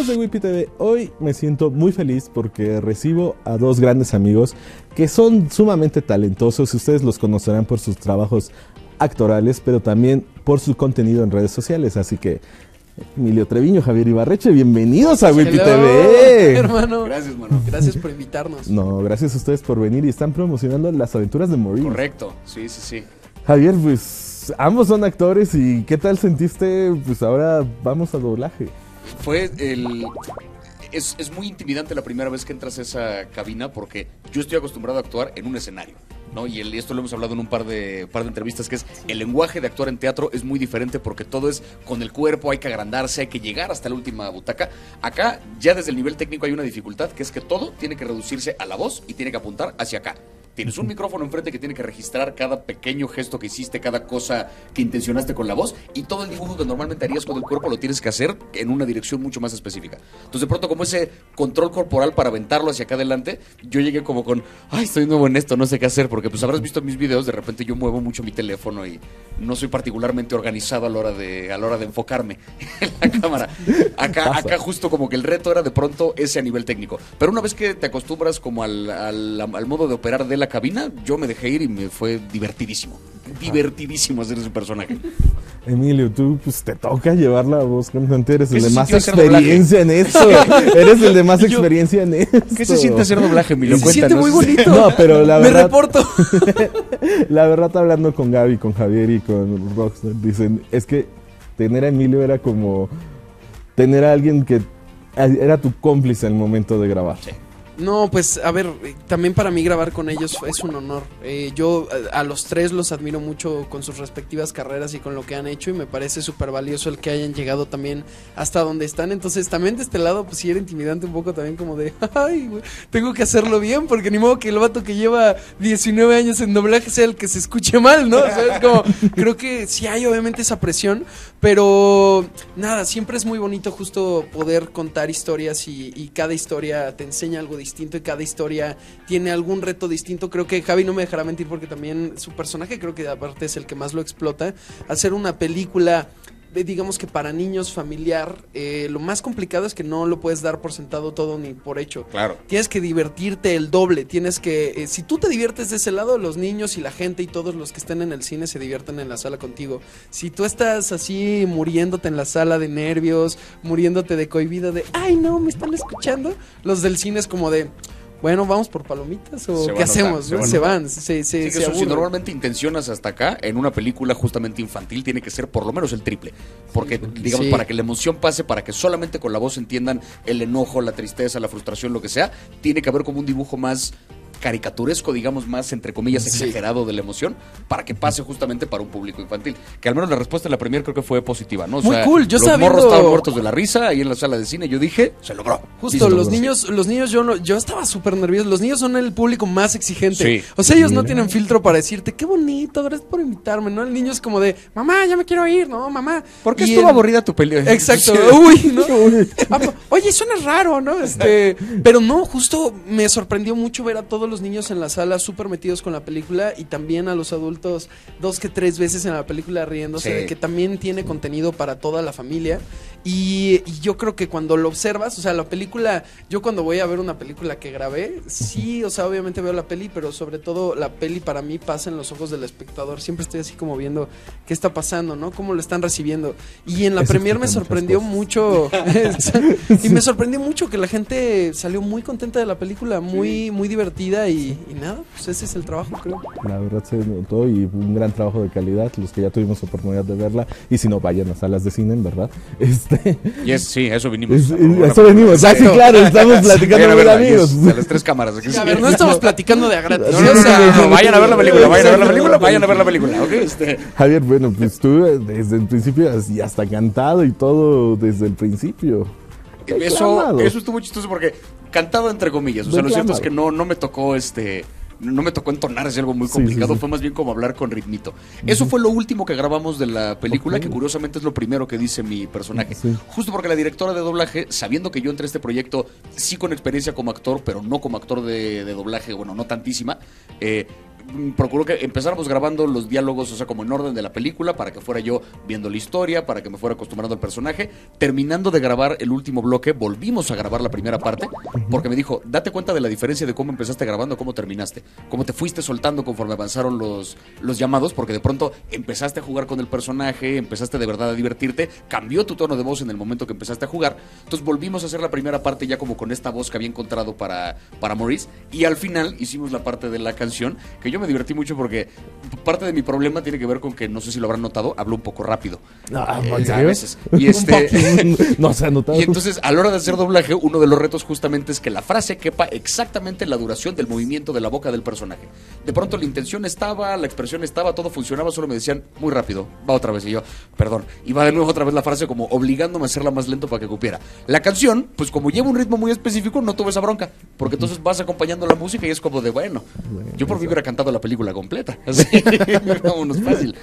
amigos de Wipi TV, hoy me siento muy feliz porque recibo a dos grandes amigos que son sumamente talentosos. Ustedes los conocerán por sus trabajos actorales, pero también por su contenido en redes sociales. Así que, Emilio Treviño, Javier Ibarreche, bienvenidos a Wipi Hello, TV. Hermano. Gracias, mano. Gracias por invitarnos. No, gracias a ustedes por venir y están promocionando las aventuras de Maurice. Correcto, sí, sí, sí. Javier, pues ambos son actores y ¿qué tal sentiste? Pues ahora vamos a doblaje. Fue el... Es, es muy intimidante la primera vez que entras a esa cabina porque yo estoy acostumbrado a actuar en un escenario. ¿no? Y el- esto lo hemos hablado en un par de, par de entrevistas, que es el lenguaje de actuar en teatro es muy diferente porque todo es con el cuerpo, hay que agrandarse, hay que llegar hasta la última butaca. Acá, ya desde el nivel técnico hay una dificultad, que es que todo tiene que reducirse a la voz y tiene que apuntar hacia acá. Tienes un micrófono enfrente que tiene que registrar cada pequeño gesto que hiciste, cada cosa que intencionaste con la voz y todo el dibujo que normalmente harías con el cuerpo lo tienes que hacer en una dirección mucho más específica. Entonces de pronto como ese control corporal para aventarlo hacia acá adelante, yo llegué como con, ay, estoy nuevo en esto, no sé qué hacer, porque pues habrás visto mis videos, de repente yo muevo mucho mi teléfono y no soy particularmente organizado a la hora de, a la hora de enfocarme en la cámara. Acá, acá justo como que el reto era de pronto ese a nivel técnico. Pero una vez que te acostumbras como al, al- al modo de operar de la cabina, yo me dejé ir y me fue divertidísimo. Divertidísimo hacer ese personaje. Emilio, tú pues te toca llevar la voz cantante, eres ¿Qué el de más experiencia en eso. eres el de más experiencia en eso. ¿Qué se siente hacer doblaje, Emilio? Se siente muy bonito. No, pero la Me verdad- reporto. La verdad, hablando con Gaby, con Javier y con Rockstar, dicen, es que tener a Emilio era como tener a alguien que era tu cómplice en el momento de grabar. No, pues a ver, eh, también para mí grabar con ellos es un honor. Eh, yo eh, a los tres los admiro mucho con sus respectivas carreras y con lo que han hecho y me parece súper valioso el que hayan llegado también hasta donde están. Entonces también de este lado pues sí era intimidante un poco también como de, ay, tengo que hacerlo bien porque ni modo que el vato que lleva 19 años en doblaje sea el que se escuche mal, ¿no? O sea, es como, creo que sí hay obviamente esa presión, pero nada, siempre es muy bonito justo poder contar historias y, y cada historia te enseña algo distinto y cada historia tiene algún reto distinto. Creo que Javi no me dejará mentir porque también su personaje creo que aparte es el que más lo explota. Hacer una película digamos que para niños familiar, eh, lo más complicado es que no lo puedes dar por sentado todo ni por hecho. Claro. Tienes que divertirte el doble, tienes que, eh, si tú te diviertes de ese lado, los niños y la gente y todos los que estén en el cine se divierten en la sala contigo. Si tú estás así muriéndote en la sala de nervios, muriéndote de cohibido de, ay no, me están escuchando, los del cine es como de, bueno, vamos por palomitas o Se qué hacemos, se se van se, se, Sí, que se eso, si normalmente intencionas hasta acá, en una película justamente infantil tiene que ser por lo menos el triple. Porque, digamos, Sí. para que la emoción pase, para que solamente con la voz entiendan el enojo, la tristeza, la frustración, lo que sea, tiene que haber como un dibujo más caricaturesco, digamos, más entre comillas Sí. exagerado de la emoción, para que pase justamente para un público infantil. Que al menos la respuesta de la premier creo que fue positiva, ¿no? O Muy sea, cool, yo los estaba morros viendo- estaban muertos de la risa ahí en la sala de cine. Yo dije, se logró. Sí, Justo, se los logró. niños, los niños, yo no, yo estaba súper nervioso. Los niños son el público más exigente. Sí. O sea, ellos no tienen filtro para decirte, qué bonito, gracias por invitarme, ¿no? El niño es como de, mamá, ya me quiero ir, ¿no? Mamá. ¿Por qué Y estuvo el- aburrida tu pelea? Exacto. Uy, ¿no? Ah, po- Oye, suena raro, ¿no? Este, pero no, justo me sorprendió mucho ver a todos los niños en la sala súper metidos con la película y también a los adultos dos que tres veces en la película riéndose Sí. de que también tiene contenido para toda la familia. Y, y yo creo que cuando lo observas, o sea, la película, yo cuando voy a ver una película que grabé, sí, o sea, obviamente veo la peli, pero sobre todo la peli para mí pasa en los ojos del espectador. Siempre estoy así como viendo qué está pasando, ¿no? Cómo lo están recibiendo. Y en la Eso premier me sorprendió mucho. y me sorprendió mucho que la gente salió muy contenta de la película, muy, muy divertida y, y nada, pues ese es el trabajo, creo. La verdad se notó y un gran trabajo de calidad, los que ya tuvimos oportunidad de verla. Y si no, vayan a salas de cine, en verdad. Este, Y es- sí, a eso vinimos. es- a a eso venimos. Ah, sí, claro, estamos platicando a con amigos. de las tres cámaras. aquí. A ver, no estamos platicando de a gratis. No, o no, sea, no, no, no. vayan a ver la película, vayan a ver la película, vayan a ver la película, ¿ok? Este, Javier, bueno, pues tú eh, desde el principio y hasta cantado y todo desde el principio. eso, eso estuvo chistoso porque cantado entre comillas. O sea, lo cierto es que no, no me tocó este. No me tocó entonar, es algo muy complicado, sí, sí. fue más bien como hablar con ritmito. Eso fue lo último que grabamos de la película, que curiosamente es lo primero que dice mi personaje. Justo porque la directora de doblaje, sabiendo que yo entré a este proyecto, sí con experiencia como actor, pero no como actor de, de doblaje, bueno, no tantísima, eh, procuró que empezáramos grabando los diálogos, o sea, como en orden de la película, para que fuera yo viendo la historia, para que me fuera acostumbrando al personaje. Terminando de grabar el último bloque, volvimos a grabar la primera parte, porque me dijo, date cuenta de la diferencia de cómo empezaste grabando, cómo terminaste, cómo te fuiste soltando conforme avanzaron los, los llamados, porque de pronto empezaste a jugar con el personaje, empezaste de verdad a divertirte, cambió tu tono de voz en el momento que empezaste a jugar. Entonces volvimos a hacer la primera parte ya como con esta voz que había encontrado para, para Maurice, y al final hicimos la parte de la canción, que yo me divertí mucho porque parte de mi problema tiene que ver con que, no sé si lo habrán notado, hablo un poco rápido. Ah, Eh, ¿en a veces. Y este... no se ha notado. Y entonces, a la hora de hacer doblaje, uno de los retos justamente es que la frase quepa exactamente en la duración del movimiento de la boca del personaje. De pronto la intención estaba, la expresión estaba, todo funcionaba, solo me decían muy rápido, va otra vez. Y yo, perdón. Y va de nuevo otra vez la frase como obligándome a hacerla más lento para que cupiera. La canción, pues como lleva un ritmo muy específico, no tuve esa bronca. Porque entonces vas acompañando la música y es como de, bueno, yo por mí hubiera cantado la película completa. Así, vámonos fácil.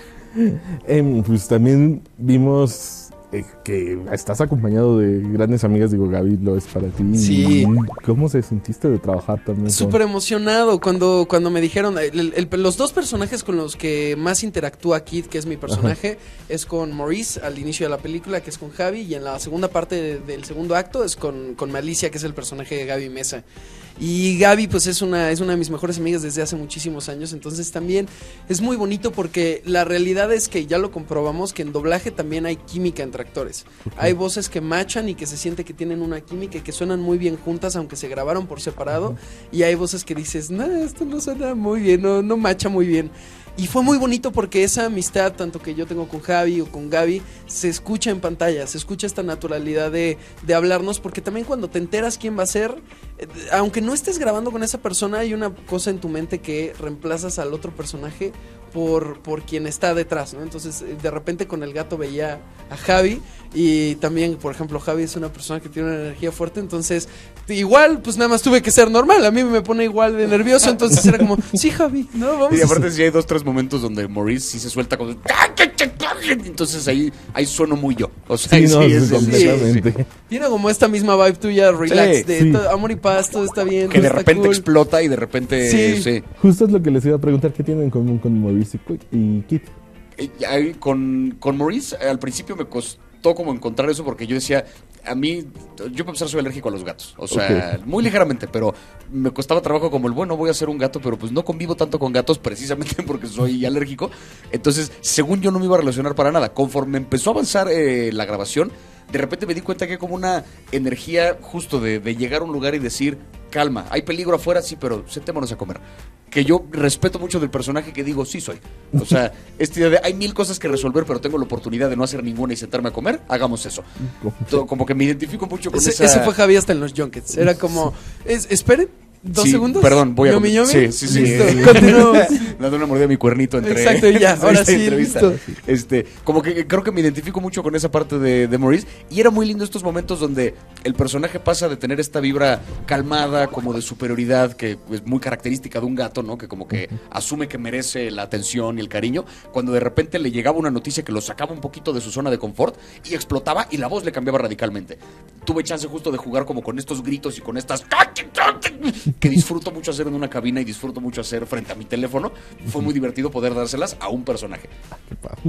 Em, pues también vimos eh, que estás acompañado de grandes amigas, digo, Gaby lo es para ti. Sí. ¿Cómo se sentiste de trabajar también? Súper emocionado cuando, cuando me dijeron, el- el- los dos personajes con los que más interactúa Kid, que es mi personaje, es con Maurice al inicio de la película, que es con Javi, y en la segunda parte de- del segundo acto es con, con Malicia, que es el personaje de Gaby Mesa. Y Gaby pues es una, es una de mis mejores amigas desde hace muchísimos años, entonces también es muy bonito porque la realidad es que ya lo comprobamos que en doblaje también hay química entre actores. Hay voces que machan y que se siente que tienen una química y que suenan muy bien juntas aunque se grabaron por separado y hay voces que dices, no, esto no suena muy bien, no, no macha muy bien. Y fue muy bonito porque esa amistad, tanto que yo tengo con Javi o con Gaby, se escucha en pantalla, se escucha esta naturalidad de, de hablarnos, porque también cuando te enteras quién va a ser, eh, aunque no estés grabando con esa persona, hay una cosa en tu mente que reemplazas al otro personaje por, por quien está detrás, ¿no? Entonces, eh, de repente con el gato veía a Javi y también, por ejemplo, Javi es una persona que tiene una energía fuerte, entonces, igual, pues nada más tuve que ser normal, a mí me pone igual de nervioso, entonces era como, sí, Javi, no, vamos Y aparte sí hay dos, tres momentos donde Maurice sí se suelta con... Entonces ahí, ahí sueno muy yo. O sea, Sí, no, sí, sí, es- es- completamente. Tiene como esta misma vibe tuya, relax, Sí, de sí. todo- amor y paz, todo está bien. que de repente cool. explota y de repente... Sí. sí. Justo es lo que les iba a preguntar, ¿qué tienen en común con Maurice y Kit? Eh, ahí con, con Maurice eh, al principio me costó como encontrar eso porque yo decía, a mí, yo para empezar soy alérgico a los gatos. O sea, muy ligeramente, pero me costaba trabajo como el, bueno, voy a ser un gato, pero pues no convivo tanto con gatos precisamente porque soy alérgico. Entonces, según yo no me iba a relacionar para nada. Conforme empezó a avanzar eh, la grabación, de repente me di cuenta que hay como una energía justo de, de llegar a un lugar y decir, calma, hay peligro afuera, sí, pero sentémonos a comer. Que yo respeto mucho del personaje que digo, sí soy. O sea, esta idea de hay mil cosas que resolver, pero tengo la oportunidad de no hacer ninguna y sentarme a comer, hagamos eso. To- Como que me identifico mucho con Ese, esa... ese fue Javi hasta en los junkets. Era como, es, esperen, dos Sí, segundos. Perdón, voy a... Yomi, yomi. Sí, sí, sí. Listo, eh, continuamos. Dando una mordida a mi cuernito entre... Exacto, ya, ahora sí, entrevista. listo. Este, como que creo que me identifico mucho con esa parte de, de Maurice. Y era muy lindo estos momentos donde el personaje pasa de tener esta vibra calmada, como de superioridad, que es muy característica de un gato, ¿no? Que como que asume que merece la atención y el cariño, cuando de repente le llegaba una noticia que lo sacaba un poquito de su zona de confort y explotaba y la voz le cambiaba radicalmente. Tuve chance justo de jugar como con estos gritos y con estas que disfruto mucho hacer en una cabina y disfruto mucho hacer frente a mi teléfono. Fue muy divertido poder dárselas a un personaje. Qué padre.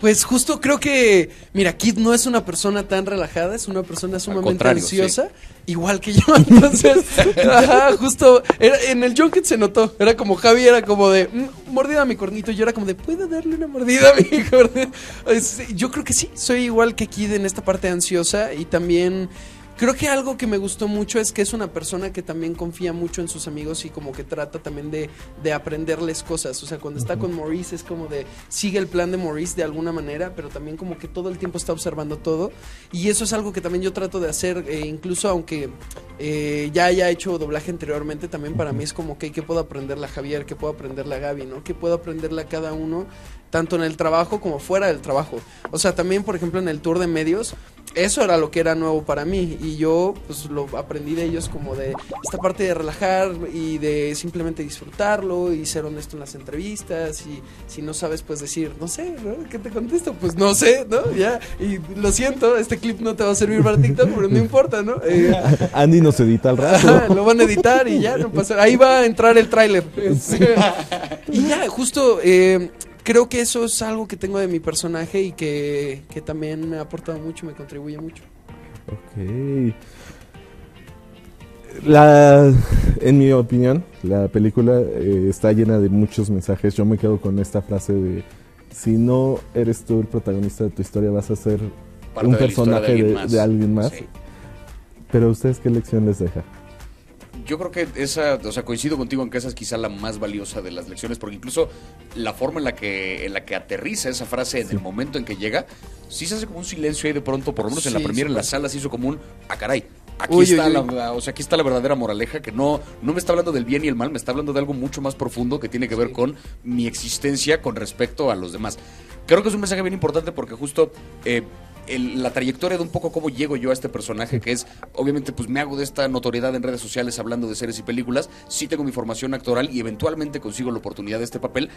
Pues justo creo que, mira, Kid no es una persona tan relajada, es una persona sumamente ansiosa, igual que yo. Entonces, ajá, justo era- en el junket se notó. Era como Javi, era como de "Mm, mordida a mi cornito. Y yo era como de, ¿puedo darle una mordida a mi cornito? Yo creo que sí, soy igual que Kid en esta parte ansiosa y también. Creo que algo que me gustó mucho es que es una persona que también confía mucho en sus amigos y como que trata también de, de aprenderles cosas. O sea, cuando está con Maurice es como de sigue el plan de Maurice de alguna manera, pero también como que todo el tiempo está observando todo. Y eso es algo que también yo trato de hacer, eh, incluso aunque eh, ya haya hecho doblaje anteriormente, también para mí es como que ¿qué puedo aprenderle a Javier? ¿Qué puedo aprenderle a Gaby? ¿no? ¿Qué puedo aprenderle a cada uno? Tanto en el trabajo como fuera del trabajo. O sea, también, por ejemplo, en el tour de medios, eso era lo que era nuevo para mí y yo pues lo aprendí de ellos como de esta parte de relajar y de simplemente disfrutarlo y ser honesto en las entrevistas y si no sabes pues decir no sé ¿no? ¿qué te contesto? pues no sé ¿no? ya y lo siento este clip no te va a servir para TikTok pero no importa ¿no? Eh, Andy nos edita al rato. lo van a editar y ya no pasa ahí va a entrar el tráiler Y ya, justo eh, creo que eso es algo que tengo de mi personaje y que, que también me ha aportado mucho, me contribuye mucho. Ok. La, en mi opinión, la película eh, está llena de muchos mensajes. Yo me quedo con esta frase de, si no eres tú el protagonista de tu historia, vas a ser Parte un de personaje de, alguien más. de alguien más. Sí. Pero ustedes, ¿qué lección les deja? Yo creo que esa, o sea, coincido contigo en que esa es quizá la más valiosa de las lecciones, porque incluso la forma en la que, en la que aterriza esa frase en el momento en que llega, sí se hace como un silencio ahí de pronto, por lo menos en la Sí, primera, en la sala, se hizo como un, ah, caray. Aquí Uy, está uy, la, uy. la- o sea, aquí está la verdadera moraleja que no, no me está hablando del bien y el mal, me está hablando de algo mucho más profundo que tiene que ver Sí. con mi existencia con respecto a los demás. Creo que es un mensaje bien importante porque justo eh, el- la trayectoria de un poco cómo llego yo a este personaje, que es, obviamente, pues me hago de esta notoriedad en redes sociales hablando de series y películas, sí tengo mi formación actoral y eventualmente consigo la oportunidad de este papel.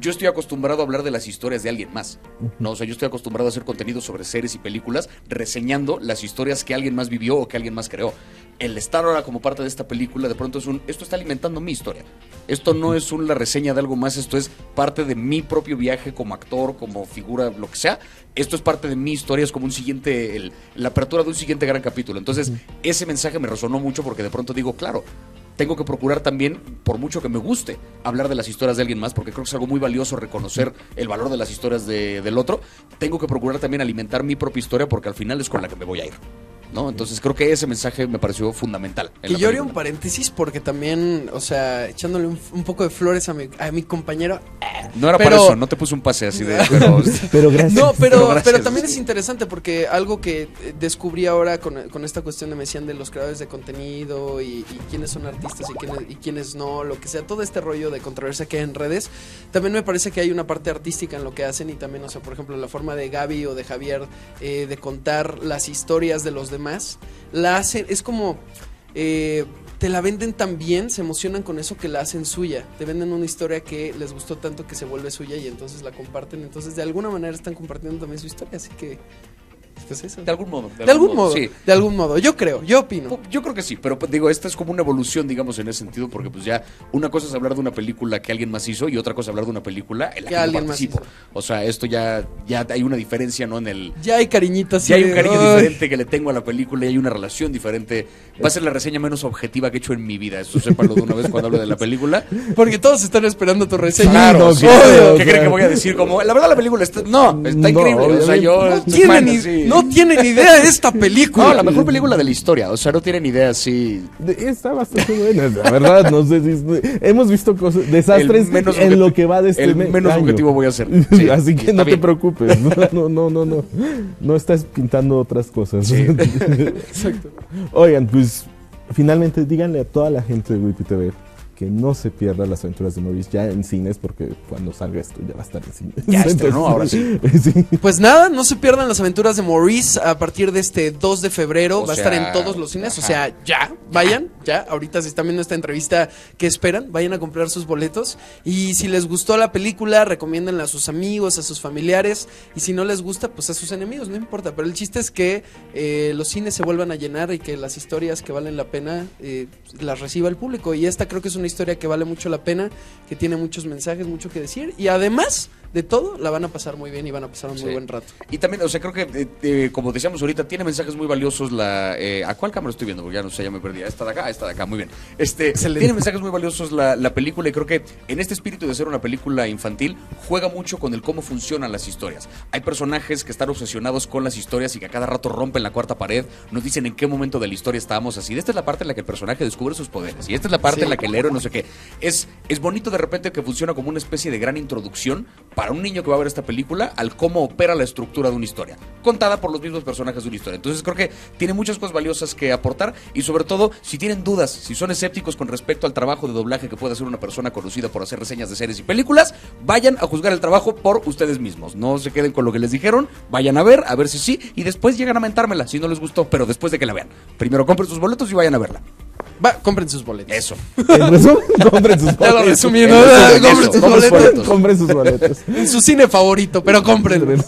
Yo estoy acostumbrado a hablar de las historias de alguien más, ¿no? O sea, yo estoy acostumbrado a hacer contenido sobre series y películas, reseñando las historias que alguien más vivió o que alguien más creó. El estar ahora como parte de esta película, de pronto es un, esto está alimentando mi historia. Esto no es una reseña de algo más, esto es parte de mi propio viaje como actor, como figura, lo que sea. Esto es parte de mi historia, es como un siguiente, el- la apertura de un siguiente gran capítulo. Entonces, ese mensaje me resonó mucho porque de pronto digo, claro, tengo que procurar también, por mucho que me guste, hablar de las historias de alguien más, porque creo que es algo muy valioso reconocer el valor de las historias de- del otro. Tengo que procurar también alimentar mi propia historia porque al final es con la que me voy a ir. ¿No? Entonces creo que ese mensaje me pareció fundamental. en Que yo haría un paréntesis porque también, o sea, echándole un, un poco de flores a mi, a mi compañero. No era pero- para eso, no te puse un pase así de... Pero, Pero gracias. No, pero, Pero gracias. pero también es interesante porque algo que eh, descubrí ahora con, con esta cuestión de me decían de los creadores de contenido y, y quiénes son artistas y quiénes, y quiénes no, lo que sea, todo este rollo de controversia que hay en redes, también me parece que hay una parte artística en lo que hacen y también, o sea, por ejemplo, la forma de Gaby o de Javier eh, de contar las historias de los demás, la hacen, es como... eh, te la venden tan bien, se emocionan con eso que la hacen suya. Te venden una historia que les gustó tanto que se vuelve suya y entonces la comparten. Entonces, de alguna manera están compartiendo también su historia. Así que, pues eso. de algún modo. De algún modo, Sí. de algún modo. Yo creo, yo opino. Yo creo que sí, pero pues, digo, esta es como una evolución, digamos, en ese sentido, porque pues ya una cosa es hablar de una película que alguien más hizo y otra cosa es hablar de una película en la Que alguien más hizo. O sea, esto ya, ya hay una diferencia, ¿no? En el... Ya hay cariñitas. Ya hay un cariño diferente que le tengo a la película y hay una relación diferente. Va a ser la reseña menos objetiva que he hecho en mi vida. Eso sépanlo de una vez cuando hablo de la película. Porque todos están esperando tu reseña. Claro, no, sí. claro, o ¿Qué sea. creen que voy a decir? Como, la verdad la película está... No, está No, increíble. O sea, yo... Ni, así. No tienen idea de esta película. No, la mejor película de la historia. O sea, no tienen idea así... Está bastante buena, la verdad, no sé si hemos visto cosas, desastres menos en lo que va de este el me- menos año. objetivo voy a. Sí, Así que no te preocupes, no, no, no, no, no estás pintando otras cosas. Sí. Exacto. Oigan, pues finalmente díganle a toda la gente de Whippy TV que no se pierda las aventuras de Maurice ya en cines, porque cuando salga esto ya va a estar en cines. Ya estrenó, ahora sí. sí. Pues nada, no se pierdan las aventuras de Maurice a partir de este 2 de febrero. O Va a estar en todos los cines. O sea, ya, vayan, ya. Ahorita si están viendo esta entrevista, ¿qué esperan? Vayan a comprar sus boletos. Y si les gustó la película, recomiéndenla a sus amigos, a sus familiares. Y si no les gusta, pues a sus enemigos, no importa. Pero el chiste es que eh, los cines se vuelvan a llenar y que las historias que valen la pena eh, las reciba el público. Y esta creo que es una historia que vale mucho la pena, que tiene muchos mensajes, mucho que decir. Y además de todo, la van a pasar muy bien y van a pasar un muy Sí. buen rato. Y también, o sea, creo que, eh, eh, como decíamos ahorita, tiene mensajes muy valiosos la... eh, ¿A cuál cámara estoy viendo? Porque ya no sé, ya me perdí. Esta de acá, esta de acá, muy bien. Este, Excelente. tiene mensajes muy valiosos la, la película y creo que en este espíritu de ser una película infantil, juega mucho con el cómo funcionan las historias. Hay personajes que están obsesionados con las historias y que a cada rato rompen la cuarta pared, nos dicen en qué momento de la historia estábamos así. Esta es la parte en la que el personaje descubre sus poderes y esta es la parte Sí. en la que el héroe no sé qué. Es, es bonito de repente que funciona como una especie de gran introducción para un niño que va a ver esta película al cómo opera la estructura de una historia, contada por los mismos personajes de una historia. Entonces creo que tiene muchas cosas valiosas que aportar y sobre todo si tienen dudas, si son escépticos con respecto al trabajo de doblaje que puede hacer una persona conocida por hacer reseñas de series y películas, vayan a juzgar el trabajo por ustedes mismos. No se queden con lo que les dijeron, vayan a ver, a ver si sí, y después llegan a mentármela si no les gustó, pero después de que la vean. Primero compren sus boletos y vayan a verla. Va, compren sus boletos. Eso. En resumen, compren sus Ya lo boletos. resumí, ¿no? resumen, Compren eso, sus compren sus boletos. boletos. Compren sus boletos. En su cine favorito, pero compren.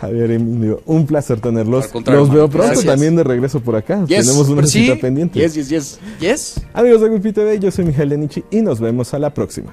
Javier Emilio, un placer tenerlos. Los veo pronto gracias. también de regreso por acá. Yes, Tenemos una pues sí. cita pendiente. Yes, yes, yes. Yes. Amigos de Wipi TV, yo soy Miguel Lenichi y nos vemos a la próxima.